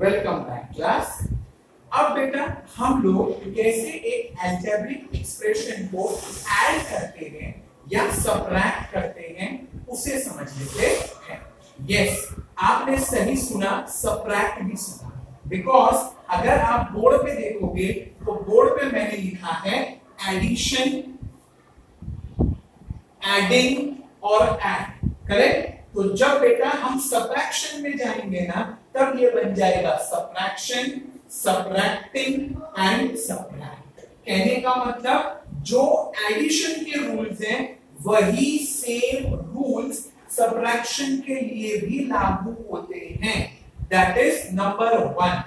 Welcome back class अब बेटा, हम लोग कैसे एक एल्जेब्रिक एक्सप्रेशन को ऐड करते हैं या सब्ट्रैक्ट करते हैं, उसे समझ लेते हैं। यस आपने सही सुना सब्ट्रैक्ट भी सुना। बिकॉज़ अगर आप बोर्ड पे देखोगे तो बोर्ड पे मैंने लिखा है एडिशन एडिंग और एड करेक्ट तो जब बेटा हम सब्ट्रैक्शन में जाएँगे ना तब ये बन जाएगा सब्ट्रैक्शन सब्ट्रैक्टिंग एंड सब्ट्रैक्ट कहने का मतलब जो एडिशन के रूल्स हैं, वही सेम रूल्स सब्ट्रैक्शन के लिए भी लागू होते हैं. दैट इज़ नंबर वन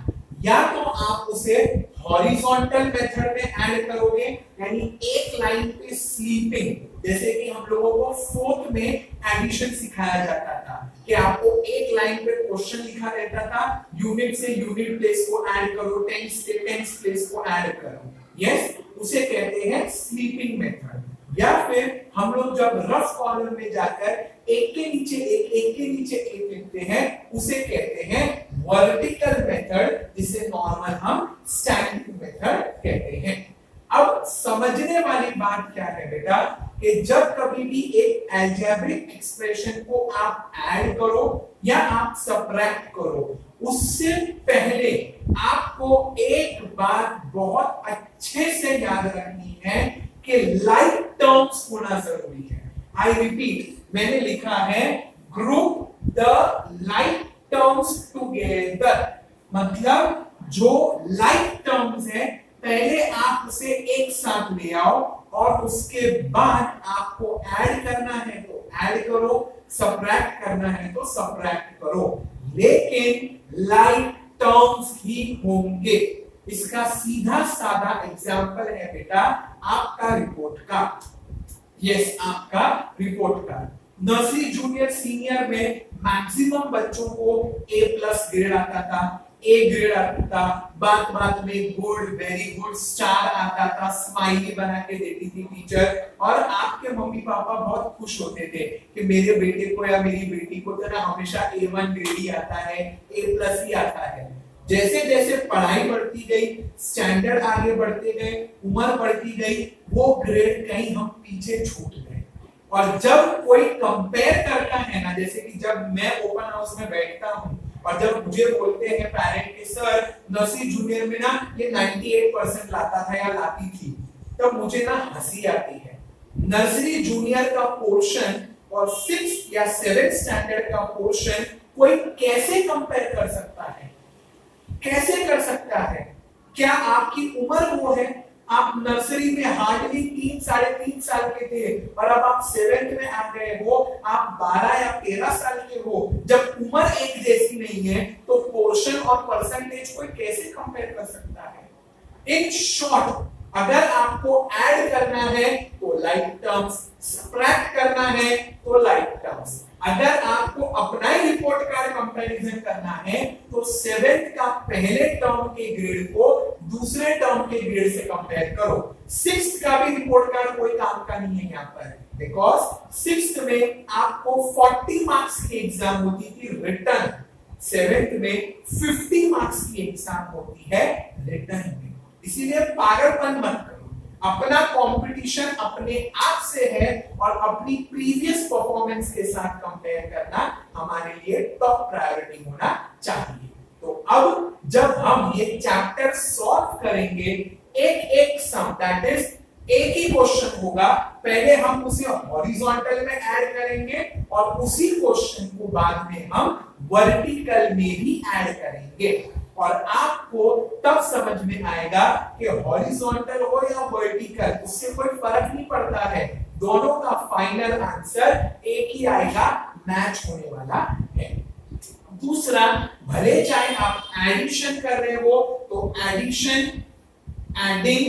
या तो आप उसे हॉरिजॉन्टल मेथड में ऐड करोगे, यानी एक लाइन पे स्लीपिंग जैसे कि हम लोगों को फोर्थ में एडिशन सिखाया जाता था. कि आपको एक लाइन पे क्वेश्चन लिखा रहता था यूनिट से यूनिट प्लेस को ऐड करो टेंस से टेंस प्लेस को ऐड करो। यस उसे कहते हैं स्लीपिंग मेथड या फिर हम लोग जब रफ कॉलम में जाकर एक के नीचे एक एक के नीचे एक लिखते हैं, उसे कहते हैं वर्टिकल मेथड जिसे नॉर्मल हम स्टैंडिंग मेथड कहते हैं। अब समझने वाली बात क्या है बेटा? कि जब कभी भी एक एल्जेब्रिक एक्सप्रेशन को आप ऐड करो या आप सब्ट्रैक्ट करो, उससे पहले आपको एक बात बहुत अच्छे से याद रखनी है कि लाइक टर्म्स होना ज़रूरी है। आई रिपीट मैंने लिखा है group the like terms together मतलब जो लाइक टर्म्स है, पहले आप उसे एक साथ ले आओ और उसके बाद आपको ऐड करना है तो ऐड करो सब्ट्रैक्ट करना है तो सब्ट्रैक्ट करो। लेकिन लाइक टर्म्स ही होंगे। इसका सीधा साधा एग्जांपल है बेटा आपका रिपोर्ट का। यस आपका रिपोर्ट का। नर्सरी जूनियर सीनियर में मैक्सिमम बच्चों को ए प्लस ग्रेड आता था। ए ग्रेड आता, बात बात में गुड वेरी गुड स्टार आता, था स्माइली बना के देती थी टीचर और आपके मम्मी पापा बहुत खुश होते थे कि मेरे बेटे को या मेरी बेटी को तो ना हमेशा ए वन ग्रेड ही आता है ए प्लस ही आता है। जैसे जैसे पढ़ाई बढ़ती गई स्टैंडर्ड आगे बढ़ते गए, उम्र बढ़ती गई, वो ग्रेड कहीं हम पीछे छूट गए। और जब कोई कंपेयर करता है ना, जैसे कि जब मैं ओपन हाउस में बैठता हूँ और जब मुझे बोलते हैं पेरेंट के, सर, नर्सरी जूनियर में ना ये 98 परसेंट लाता था या लाती थी। तब तो मुझे ना हँसी आती है। नर्सरी जूनियर का पोर्शन और सिक्स या सेवेंथ स्टैंडर्ड का पोर्शन कोई कैसे कंपेयर कर सकता है? कैसे कर सकता है? क्या आपकी उम्र वो है? आप नर्सरी में हार्डली तीन साढ़े तीन साल के थे और अब आप सेवेंथ में आ गए हो, आप बारह या तेरह साल के हो। जब उम्र एक जैसी नहीं है तो पोर्शन और परसेंटेज को कैसे कंपेयर कर सकता है? इन शॉर्ट अगर आपको ऐड करना है तो लाइक टर्म्स सब्ट्रैक्ट करना है तो लाइक टर्म्स अगर आपको अपना ही रिपोर्ट कार्ड कंपैरिजन करना है तो सेवेंथ का पहले टर्म के ग्रेड को दूसरे टर्म के ग्रेड से कंपेयर करो। सिक्स का भी रिपोर्ट कार्ड कोई काम का नहीं है यहाँ पर। बिकॉज़ सिक्स में आपको 40 मार्क्स की एग्ज़ाम होती थी रिटर्न सेवेंथ में 50 मार्क्स की एग्ज़ाम होती है रिटर्न में। इसीलिए पागलपन मत करो। अपना कंपटीशन अपने आप से है और अपनी प्रीवियस परफॉर्मेंस के साथ कंपेयर करना हमारे लिए टॉप प्रायोरिटी होना चाहिए। तो अब जब हम ये चैप्टर सॉल्व करेंगे एक एक सम दैट इज़ एक ही क्वेश्चन होगा। पहले हम उसे हॉरिजॉन्टल में ऐड करेंगे और उसी क्वेश्चन को बाद में हम वर्टिकल में भी ऐड करेंगे। और आपको तब समझ में आएगा कि हॉरिजॉन्टल हो या वर्टिकल उससे कोई फ़र्क नहीं पड़ता है। दोनों का फाइनल आंसर एक ही आएगा मैच होने वाला है। दूसरा, भले चाहे आप एडिशन कर रहे हो तो एडिशन एडिंग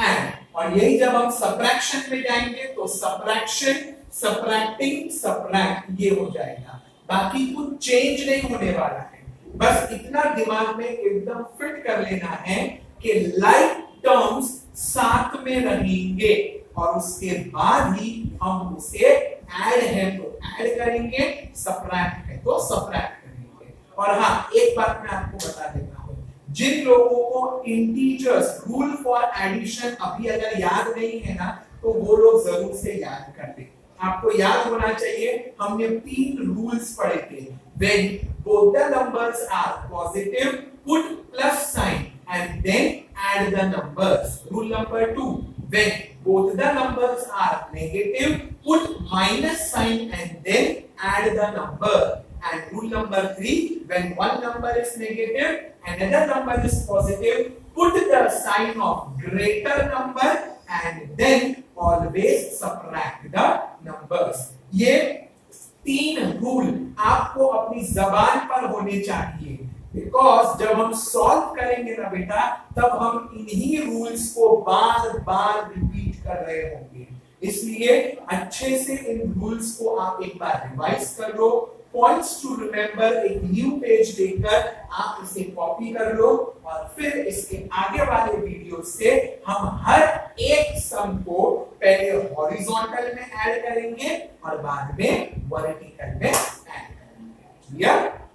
एंड और यही जब हम सब्ट्रैक्शन में जाएँगे तो सब्ट्रैक्शन सब्ट्रैक्टिंग सब्ट्रैक्ट ये हो जाएगा। बाकी कुछ चेंज नहीं होने वाला है। बस इतना दिमाग में एकदम फिट कर लेना है कि लाइक टर्म्स साथ में रहेंगे और उसके बाद ही हम उसे ऐड है तो ऐड करेंगे सब्ट्रैक्ट है तो सब्ट्रैक्ट करेंगे। और हाँ एक बात मैं आपको बता देता जिन लोगों को इंटीजर्स रूल फॉर एडिशन अभी अगर याद नहीं है ना तो वो लोग ज़रूर से याद कर ले। आपको याद होना चाहिए, हमने तीन रूल्स पढ़े थे। When both the numbers are positive put plus sign and then add the numbers rule number 2 when both the numbers are negative put minus sign and then add the number and rule number 3 when one number is negative another number is positive put the sign of greater number and then always subtract the numbers ये तीन rule आपको अपनी जबान पर होने चाहिए। Because जब हम सॉल्व करेंगे ना बेटा, तब हम इन्हीं रूल्स को बार बार रिपीट कर रहे होंगे। इसलिए अच्छे से इन रूल्स को आप एक बार रिवाइज कर लो। पॉइंट्स टू रिमेंबर एक न्यू पेज लेकर आप इसे कॉपी कर लो और फिर इसके आगे वाले वीडियो से हम हर एक सम को पहले हॉरिजॉन्टल में ऐड करेंगे और बाद में वर्टिकल में ऐड करेंगे क्लियर